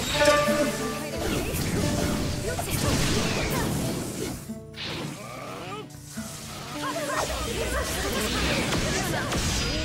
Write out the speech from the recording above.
Let's go.